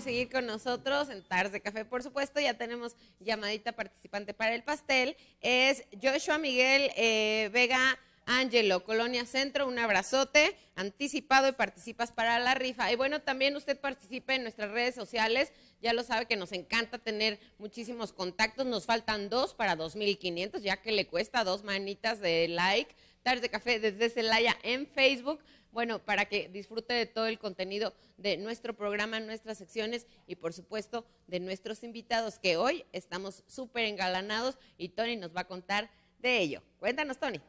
seguir con nosotros en Tardes de Café, por supuesto. Ya tenemos llamadita participante para el pastel. Es Joshua Miguel eh, Vega Ángelo, Colonia Centro, un abrazote anticipado y participas para la rifa. Y bueno, también usted participe en nuestras redes sociales. Ya lo sabe que nos encanta tener muchísimos contactos. Nos faltan dos para 2.500, ya que le cuesta dos manitas de like. Tardes de Café desde Celaya en Facebook. Bueno, para que disfrute de todo el contenido de nuestro programa, nuestras secciones y por supuesto de nuestros invitados que hoy estamos súper engalanados y Tony nos va a contar de ello. Cuéntanos, Tony.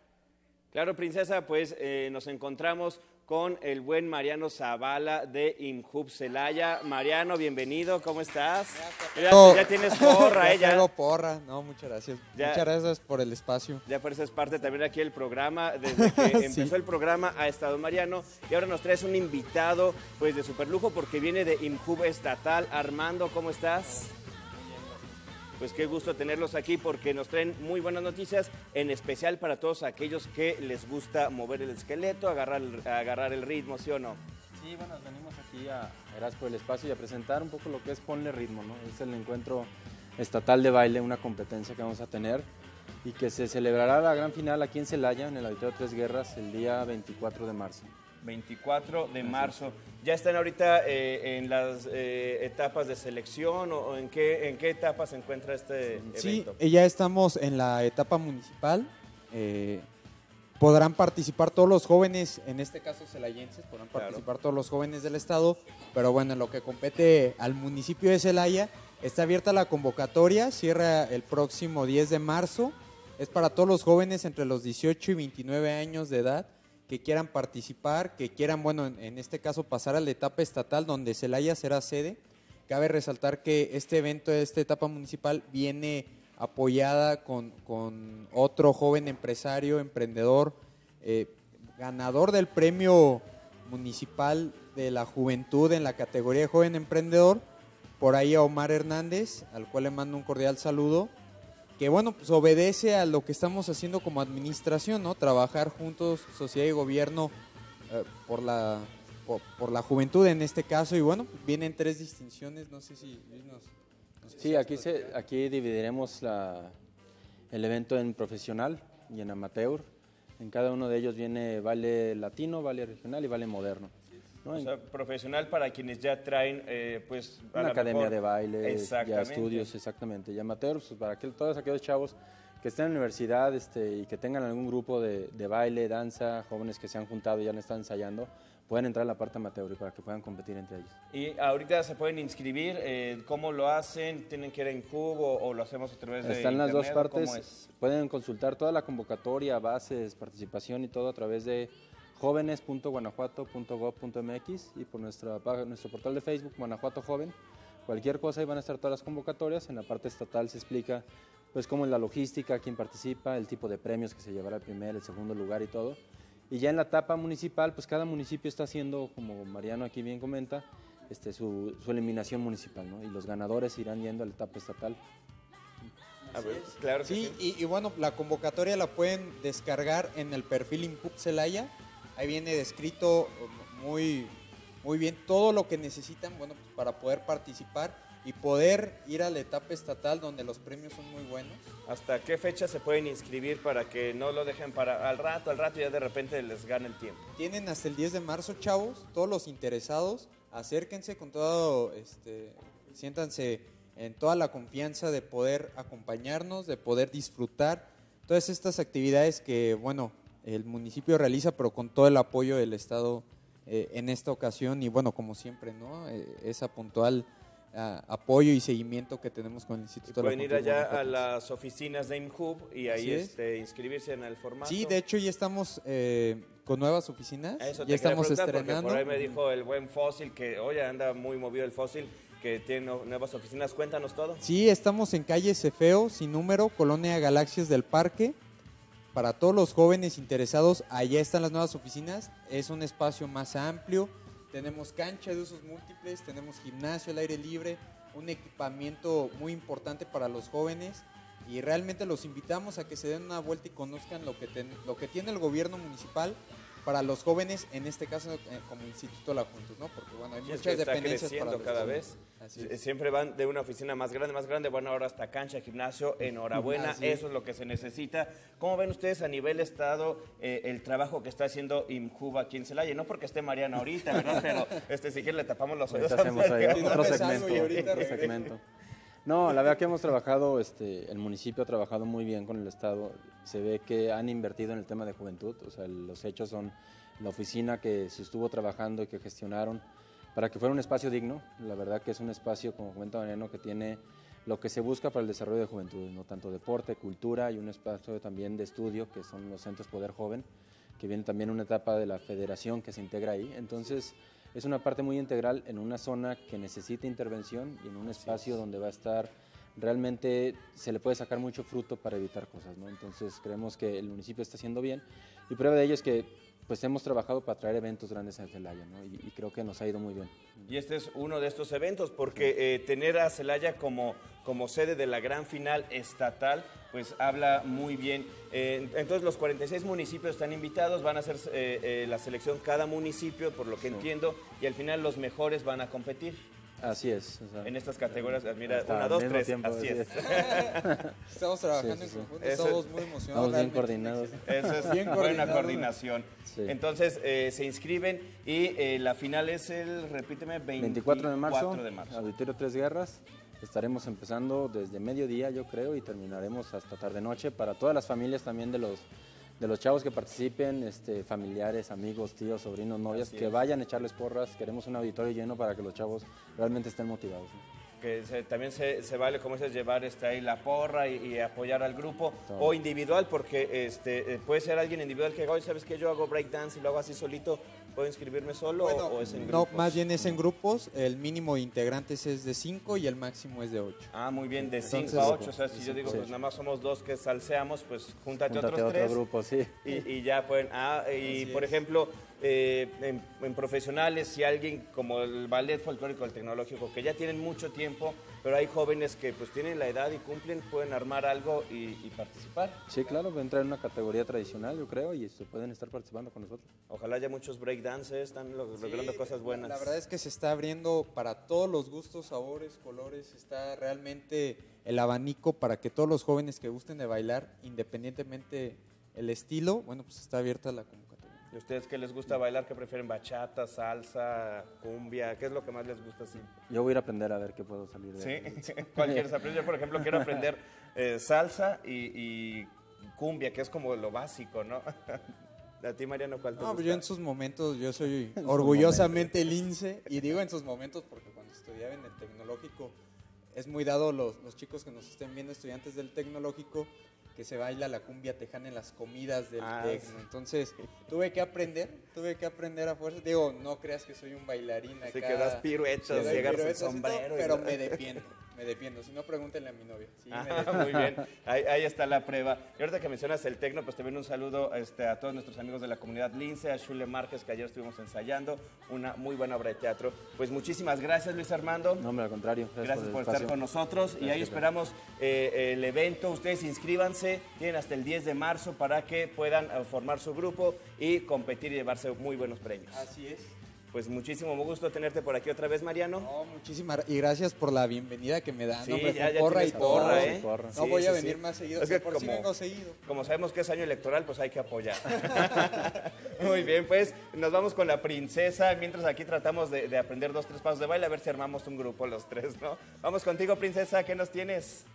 Claro, princesa, pues eh, nos encontramos con el buen Mariano Zavala de Imhub Celaya. Mariano, bienvenido, ¿cómo estás? Ya, tienes porra, ella. ¿eh? porra, no, muchas gracias. muchas gracias por el espacio. Ya por eso es parte también aquí del programa. Desde que empezó el programa ha estado Mariano y ahora nos traes un invitado pues de super lujo porque viene de Imhub Estatal. Armando, ¿cómo estás? Pues qué gusto tenerlos aquí porque nos traen muy buenas noticias, en especial para todos aquellos que les gusta mover el esqueleto, agarrar, agarrar el ritmo, ¿sí o no? Sí, bueno, venimos aquí a Eras por el Espacio y a presentar un poco lo que es Ponle Ritmo, ¿no? Es el encuentro estatal de baile, una competencia que vamos a tener y que se celebrará la gran final aquí en Celaya, en el Auditorio Tres Guerras, el día 24 de marzo. 24 de marzo. ¿Ya están ahorita eh, en las eh, etapas de selección o, en, qué, en qué etapa se encuentra este evento? Sí, ya estamos en la etapa municipal. Eh, podrán participar todos los jóvenes, en este caso celayenses, podrán participar todos los jóvenes del estado, pero bueno, en lo que compete al municipio de Celaya, está abierta la convocatoria, cierra el próximo 10 de marzo, es para todos los jóvenes entre los 18 y 29 años de edad que quieran participar, que quieran, bueno, en, este caso pasar a la etapa estatal donde Celaya será sede. Cabe resaltar que este evento, esta etapa municipal, viene apoyada con, otro joven empresario, emprendedor, eh, ganador del premio municipal de la juventud en la categoría de joven emprendedor, por ahí a Omar Hernández, al cual le mando un cordial saludo que bueno, pues obedece a lo que estamos haciendo como administración, ¿no? Trabajar juntos, sociedad y gobierno, eh, por, la, por, la juventud en este caso. Y bueno, vienen tres distinciones, no sé si nos... sí, aquí, se, aquí dividiremos la, el evento en profesional y en amateur. En cada uno de ellos viene vale latino, vale regional y vale moderno. O sea, profesional para quienes ya traen, eh, pues... Una academia de baile, ya estudios, exactamente. Y amateur, pues, para que, todos aquellos chavos que estén en la universidad este, y que tengan algún grupo de, baile, danza, jóvenes que se han juntado y ya no están ensayando, pueden entrar a la parte amateur para que puedan competir entre ellos. Y ahorita se pueden inscribir, eh, ¿cómo lo hacen? ¿Tienen que ir en cubo o, lo hacemos a través de Están las dos partes, pueden consultar toda la convocatoria, bases, participación y todo a través de jóvenes.guanajuato.gov.mx y por nuestra, nuestro portal de Facebook, Guanajuato Joven. Cualquier cosa, ahí van a estar todas las convocatorias. En la parte estatal se explica pues cómo es la logística, quién participa, el tipo de premios que se llevará el primer, el segundo lugar y todo. Y ya en la etapa municipal, pues cada municipio está haciendo, como Mariano aquí bien comenta, este, su, eliminación municipal, ¿no? Y los ganadores irán yendo a la etapa estatal. claro sí, Y, y, bueno, la convocatoria la pueden descargar en el perfil Inpup Celaya Ahí viene descrito muy, muy bien todo lo que necesitan bueno, pues, para poder participar y poder ir a la etapa estatal donde los premios son muy buenos. ¿Hasta qué fecha se pueden inscribir para que no lo dejen para al rato, al rato y ya de repente les gane el tiempo? Tienen hasta el 10 de marzo, chavos, todos los interesados, acérquense con todo, este, siéntanse en toda la confianza de poder acompañarnos, de poder disfrutar todas estas actividades que, bueno, el municipio realiza, pero con todo el apoyo del Estado eh, en esta ocasión y bueno, como siempre, ¿no? Eh, esa puntual apoyo y seguimiento que tenemos con el Instituto. pueden ir allá a las oficinas de IMHUB y ahí este, inscribirse en el formato. Sí, de hecho ya estamos eh, con nuevas oficinas, ya estamos estrenando. Por ahí me dijo el buen Fósil que, oye, anda muy movido el Fósil que tiene nuevas oficinas. Cuéntanos todo. Sí, estamos en calle Cefeo, sin número, Colonia Galaxias del Parque para todos los jóvenes interesados, allá están las nuevas oficinas. Es un espacio más amplio. Tenemos cancha de usos múltiples, tenemos gimnasio al aire libre, un equipamiento muy importante para los jóvenes y realmente los invitamos a que se den una vuelta y conozcan lo que, lo que tiene el gobierno municipal para los jóvenes, en este caso eh, como Instituto de la Juventud, ¿no? Porque bueno, hay Sí, es muchas que está dependencias para creciendo los cada jóvenes. vez. Así es. Siempre van de una oficina más grande, más grande, bueno, ahora hasta cancha, gimnasio, enhorabuena, Así es. eso es lo que se necesita. ¿Cómo ven ustedes a nivel Estado eh, el trabajo que está haciendo IMJUBA aquí en Celaya? No porque esté Mariana ahorita, ¿verdad? Pero este, si quiere le tapamos los oídos. Ahorita hacemos ahí otro me segmento. salgo y ahorita otro segmento. No, la verdad que hemos trabajado, este, el municipio ha trabajado muy bien con el Estado. Se ve que han invertido en el tema de juventud. O sea, los hechos son la oficina que se estuvo trabajando y que gestionaron para que fuera un espacio digno. La verdad que es un espacio, como comenta Mariano, que tiene lo que se busca para el desarrollo de juventud, no tanto deporte, cultura y un espacio también de estudio, que son los centros Poder Joven, que viene también una etapa de la federación que se integra ahí. Entonces, es una parte muy integral en una zona que necesita intervención y en un espacio donde va a estar realmente se le puede sacar mucho fruto para evitar cosas, ¿no? Entonces creemos que el municipio está haciendo bien y prueba de ello es que pues hemos trabajado para traer eventos grandes a Celaya, ¿no? Y, y creo que nos ha ido muy bien. Y este es uno de estos eventos, porque eh, tener a Celaya como, como sede de la gran final estatal, pues habla muy bien. Eh, entonces los 46 municipios están invitados, van a hacer eh, eh, la selección cada municipio, por lo que entiendo, y al final los mejores van a competir Así es. o sea, en estas categorías. Mira, hasta una, dos, tres, tiempo, así así es. Estamos trabajando Sí, sí, en conjunto, estamos muy emocionados. Estamos bien coordinados. Eso es Bien buena coordinación. Sí. Entonces eh, se inscriben y eh, la final es el, repíteme, 24 de marzo, 24 de marzo. Auditorio Tres Guerras. Estaremos empezando desde mediodía, yo creo, y terminaremos hasta tarde-noche para todas las familias también de los, de los chavos que participen, este, familiares, amigos, tíos, sobrinos, novias, Así que es. vayan a echarles porras. Queremos un auditorio lleno para que los chavos realmente estén motivados. ¿no? que se- también se, se vale, como dices, llevar este, ahí la porra y, y apoyar al grupo, o individual, porque este, eh, puede ser alguien individual que, oye, ¿sabes qué? Yo hago breakdance y lo hago así solito, ¿puedo inscribirme solo Bueno, o es en no, grupos? más bien es en grupos. El mínimo de integrantes es de 5 y el máximo es de 8. Ah, muy bien, de 5 Entonces, a 8, o sea, si yo digo, sí. pues nada más somos dos que salseamos, pues júntate, Júntate otros a otro tres. grupo, sí. Y, y ya pueden. Ah, y Así por es. ejemplo, eh, en, en profesionales, si alguien como el ballet folclórico, el tecnológico, que ya tienen mucho tiempo, pero hay jóvenes que pues tienen la edad y cumplen, pueden armar algo y, y participar. Sí, claro, entrar en una categoría tradicional, yo creo, y se pueden estar participando con nosotros. Ojalá haya muchos breakdances, están lo- logrando Sí, cosas buenas. La verdad es que se está abriendo para todos los gustos, sabores, colores. Está realmente el abanico para que todos los jóvenes que gusten de bailar, independientemente el estilo, bueno, pues está abierta la convocatoria. ¿Y ustedes qué les gusta bailar? ¿Qué prefieren? ¿Bachata, salsa, cumbia? ¿Qué es lo que más les gusta así? Yo voy a ir a aprender a ver qué puedo salir de Sí, ¿cuál quieres aprender? Yo, por ejemplo, quiero aprender eh, salsa y, y cumbia, que es como lo básico, ¿no? A ti, Mariano, ¿cuál te No, pues gusta? yo en sus momentos, yo soy orgullosamente lince, y digo en sus momentos porque cuando estudiaba en el tecnológico, es muy dado los, los chicos que nos estén viendo, estudiantes del tecnológico, que se baila la cumbia tejana en las comidas del Ah, tecno. Entonces, tuve que aprender, tuve que aprender a fuerza. Digo, no creas que soy un bailarín acá. Así que das piruetas, llegas y todo, sombrero. y pero me defiendo, me defiendo. Si no, pregúntenle a mi novia. Sí, me Ah, muy bien, ahí, ahí está la prueba. Y ahorita que mencionas el tecno, pues te viene un saludo este, a todos nuestros amigos de la comunidad Lince, a Shule Márquez, que ayer estuvimos ensayando, una muy buena obra de teatro. Pues muchísimas gracias, Luis Armando. No, hombre, al contrario. Gracias, por estar con nosotros y ahí esperamos eh, el evento. Ustedes inscríbanse, tienen hasta el 10 de marzo para que puedan eh, formar su grupo y competir y llevarse muy buenos premios. Así es. Pues muchísimo gusto tenerte por aquí otra vez, Mariano. No, muchísimas y gracias por la bienvenida que me dan. Sí, hombre, ya- ya porra y porra, ¿eh? Porra. No Sí, voy a sí, venir más seguido. Es que por si como- vengo seguido. Como sabemos que es año electoral, pues hay que apoyar. Muy bien, pues nos vamos con la princesa, mientras aquí tratamos de, de aprender dos, tres pasos de baile, a ver si armamos un grupo los tres, ¿no? Vamos contigo, princesa, ¿qué nos tienes?